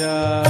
Jai.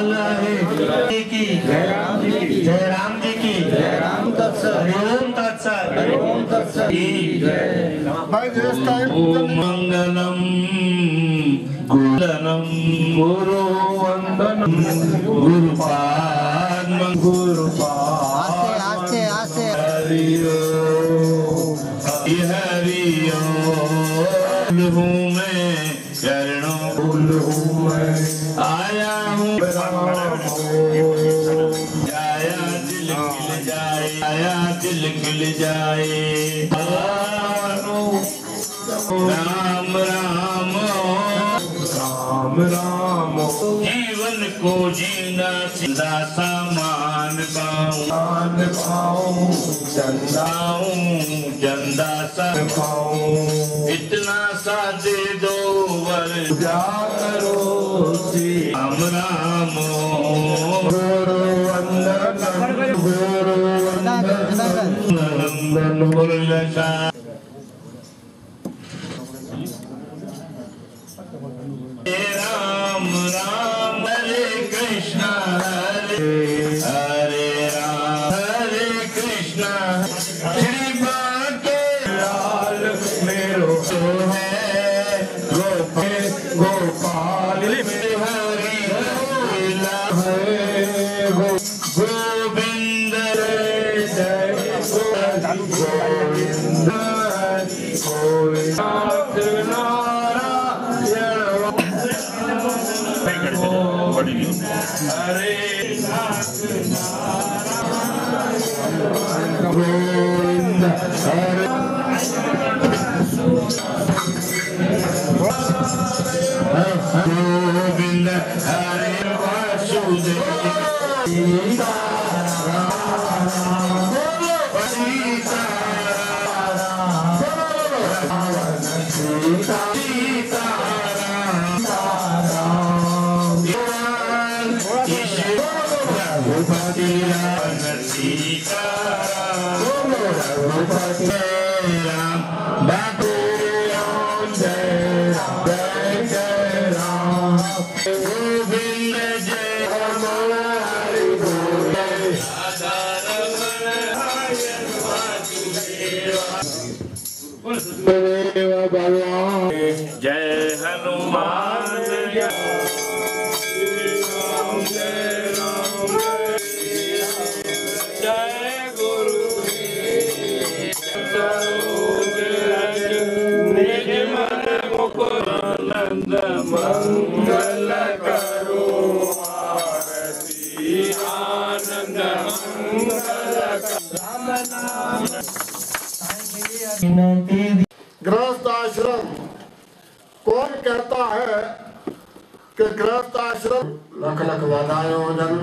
کی۔ کی۔ جے رام جی۔ کی جی جی۔ منگلم گلنم گرو وندنم گروپان گروپان آسے آسے ہری ہری ہوں میں۔ چرنوں ہوں میں۔ دل کھل جائے۔ رام رام۔ رام رام۔ جیون کو جینا سندہ سامان پاؤں۔ مان پاؤں چنداؤں چندہ سر پاؤں۔ اتنا سا دے دو ور۔ جا کرو Ram Ram. Govinda Hare Vasudeva back لکھ لکھ وعدائیں ہو جن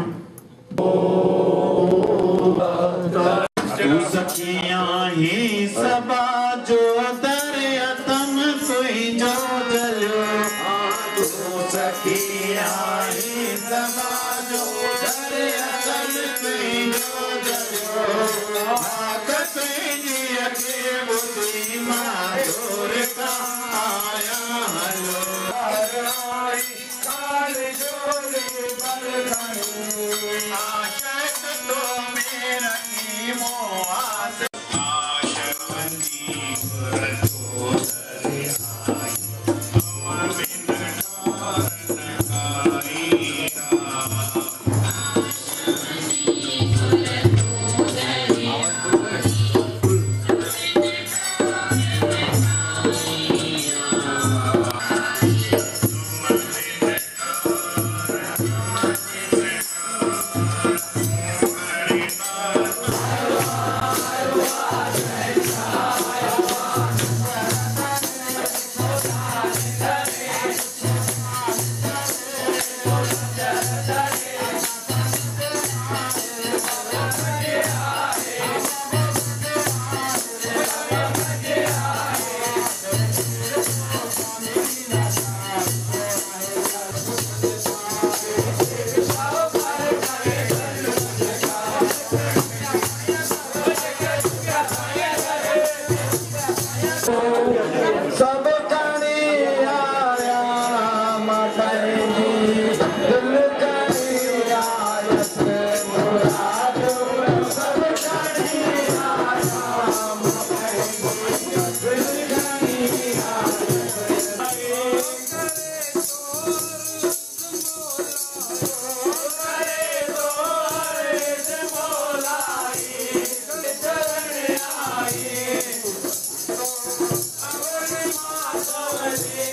Hallelujah.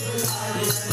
Hare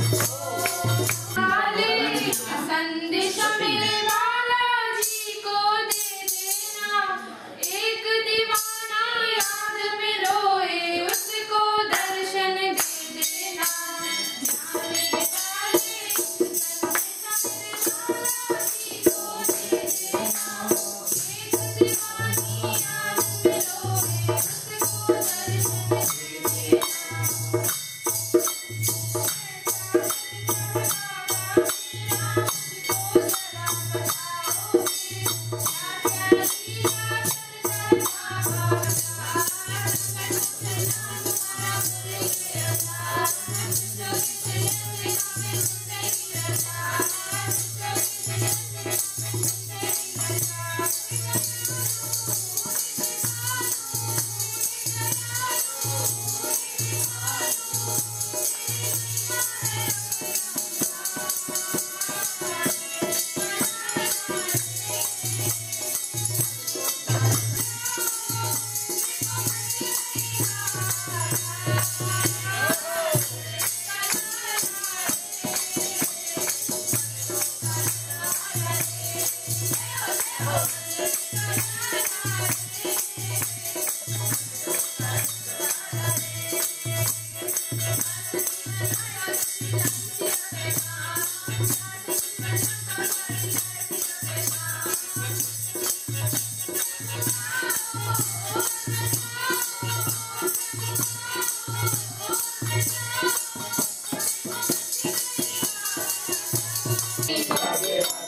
Oh. Shiva, Shiva,